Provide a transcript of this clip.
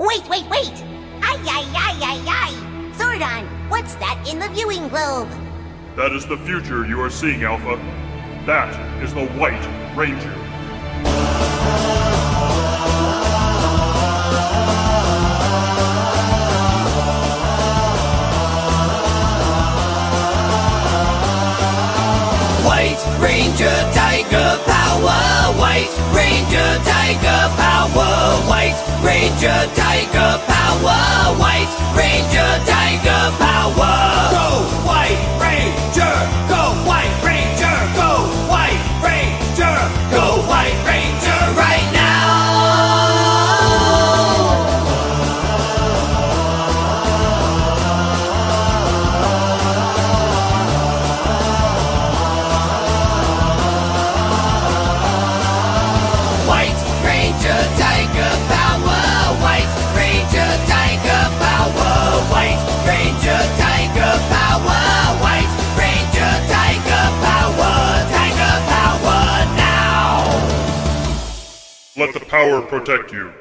Wait, wait, wait! Ay, ay, ay, ay, ay! Zordon, what's that in the viewing globe? That is the future you are seeing, Alpha. That is the White Ranger. White Ranger Tiger Power White Ranger Tiger Power White Ranger Tiger Power Tiger Power White Ranger Tiger Power Tiger Power now Let the power protect you.